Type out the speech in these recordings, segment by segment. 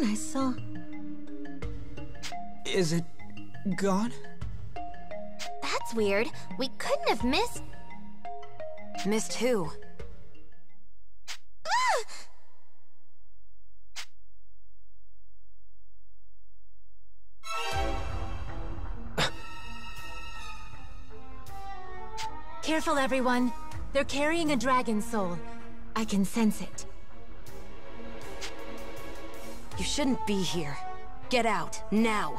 could I saw... Is it gone? That's weird. We couldn't have missed... Missed who? Careful, everyone. They're carrying a dragon soul. I can sense it. You shouldn't be here. Get out, now.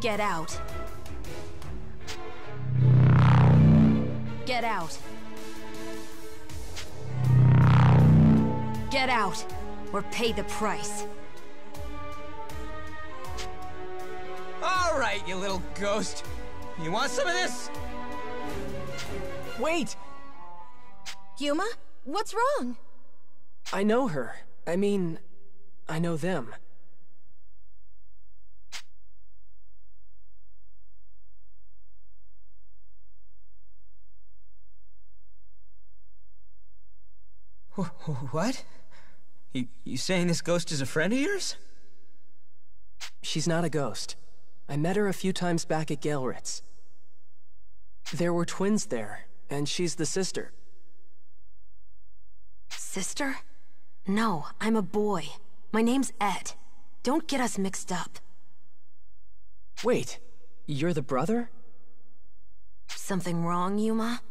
Get out. Get out. Get out, or pay the price. All right, you little ghost. You want some of this? Wait! Yuma? What's wrong? I know her. I mean, I know them. Wh- What? You, you saying this ghost is a friend of yours? She's not a ghost. I met her a few times back at Galeritz. There were twins there, and she's the sister. Sister? No, I'm a boy. My name's Ette. Don't get us mixed up. Wait, you're the brother? Something wrong, Yuma?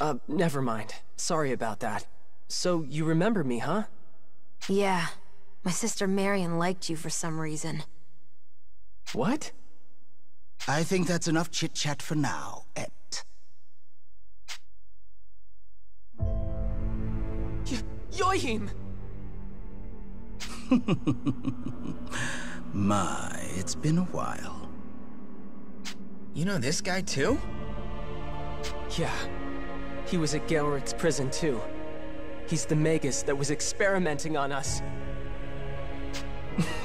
Uh, never mind. Sorry about that. So, you remember me, huh? Yeah. My sister Marion liked you for some reason. What? I think that's enough chit-chat for now, Ette. Y Yohim! My, it's been a while. You know this guy too? Yeah. He was at Gelrit's prison too. He's the Magus that was experimenting on us.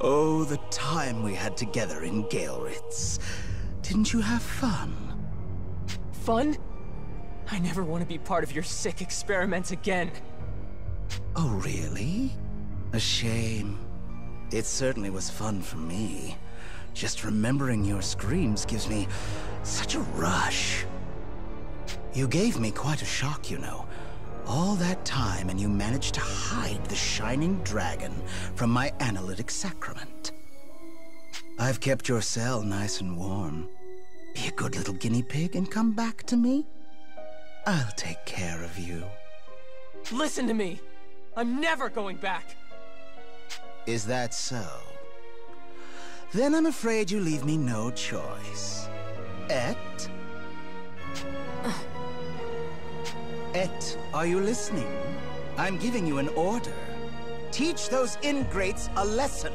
oh, the time we had together in Gelritz. Didn't you have fun? Fun? I never want to be part of your sick experiments again. Oh, really? A shame. It certainly was fun for me. Just remembering your screams gives me such a rush. You gave me quite a shock, you know. All that time and you managed to hide the shining dragon from my analytic sacrament. I've kept your cell nice and warm. Be a good little guinea pig and come back to me. I'll take care of you. Listen to me! I'm never going back! Is that so? Then I'm afraid you leave me no choice. Ette? Ette, are you listening? I'm giving you an order. Teach those ingrates a lesson.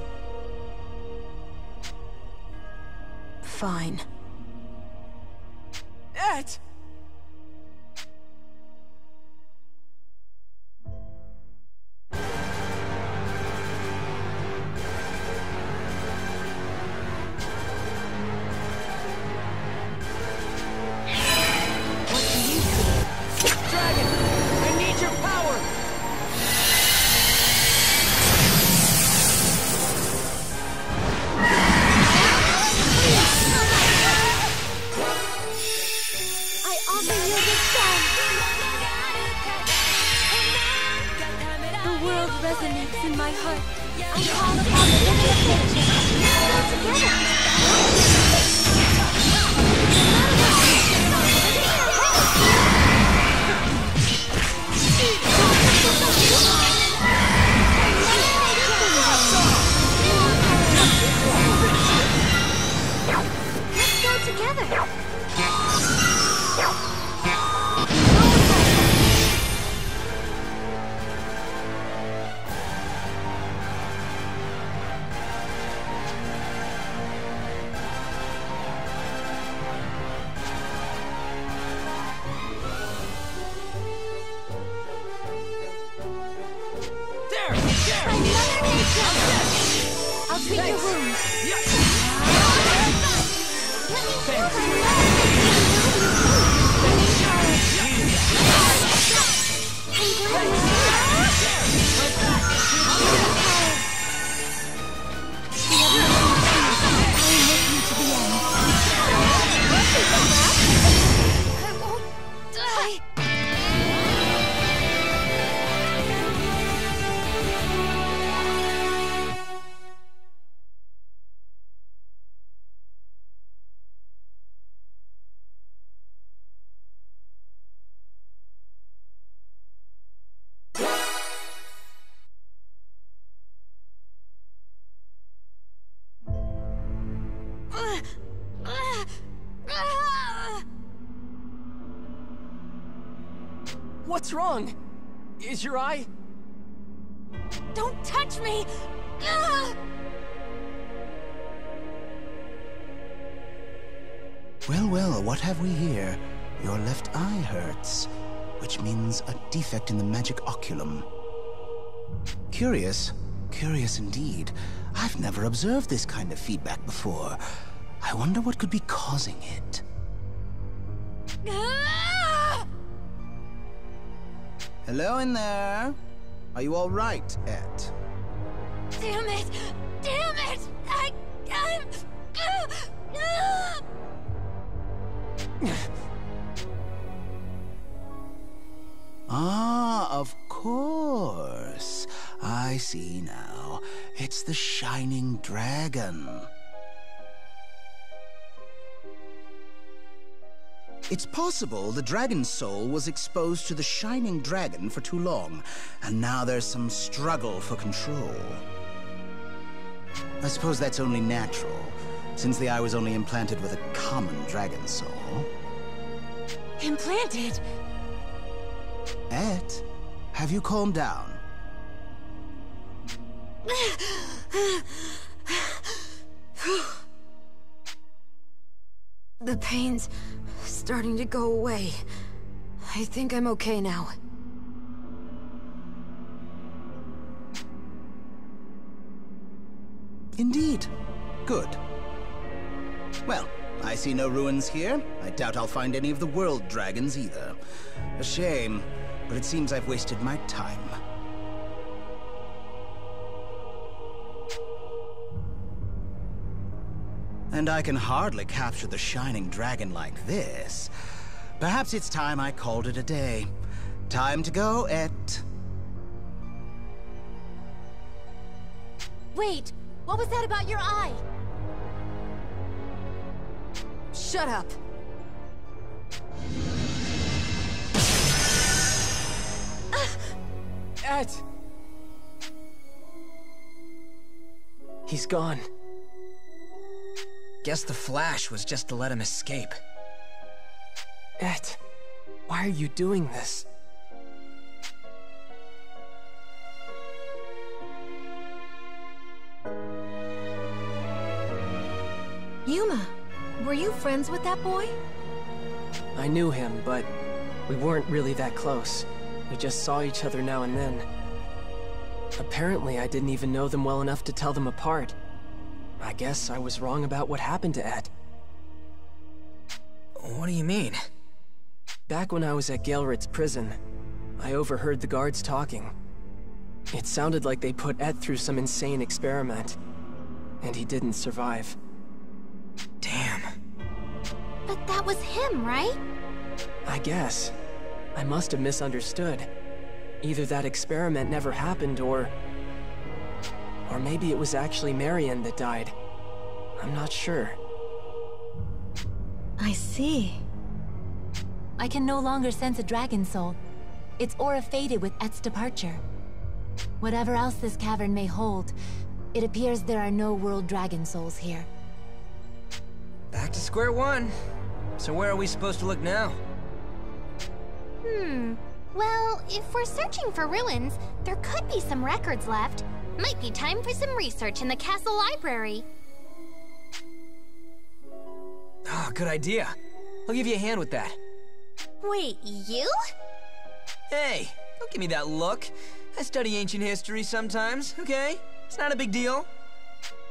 Fine. Ette! between your room. What's wrong? Is your eye... Don't touch me! Ah! Well, well, what have we here? Your left eye hurts, which means a defect in the magic oculum. Curious, curious indeed. I've never observed this kind of feedback before. I wonder what could be causing it. Ah! Hello in there. Are you all right, Ette? Damn it! Damn it! I... I'm... ah, of course. I see now. It's the Shining Dragon. It's possible the dragon's soul was exposed to the shining dragon for too long, and now there's some struggle for control. I suppose that's only natural, since the eye was only implanted with a common dragon soul. Implanted? Ette, have you calmed down? The pain's starting to go away. I think I'm okay now. Indeed. Good. Well, I see no ruins here. I doubt I'll find any of the world dragons either. A shame, but it seems I've wasted my time. And I can hardly capture the shining dragon like this. Perhaps it's time I called it a day. Time to go, Ette. Wait, what was that about your eye? Shut up! Ette! He's gone. Guess the flash was just to let him escape. Ette, why are you doing this? Yuma, were you friends with that boy? I knew him, but we weren't really that close. We just saw each other now and then. Apparently, I didn't even know them well enough to tell them apart. I guess I was wrong about what happened to Ette. What do you mean? Back when I was at Gaelrit's prison, I overheard the guards talking. It sounded like they put Ette through some insane experiment, and he didn't survive. Damn. But that was him, right? I guess. I must have misunderstood. Either that experiment never happened, or... Or maybe it was actually Marion that died. I'm not sure. I see. I can no longer sense a dragon soul. Its aura faded with Ette's departure. Whatever else this cavern may hold, it appears there are no world dragon souls here. Back to square one. So where are we supposed to look now? Hmm. Well, if we're searching for ruins, there could be some records left. Might be time for some research in the castle library. Oh, good idea. I'll give you a hand with that. Wait, you? Hey, don't give me that look. I study ancient history sometimes, okay? It's not a big deal.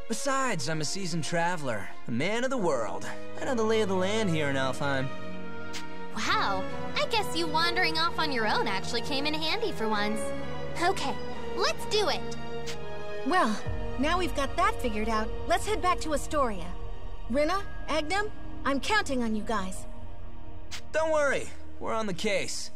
Besides, I'm a seasoned traveler, a man of the world. I know the lay of the land here in Alfheim. Wow, I guess you wandering off on your own actually came in handy for once. Okay, let's do it. Well, now we've got that figured out, let's head back to Astoria. Rinna, Agnum, I'm counting on you guys. Don't worry, we're on the case.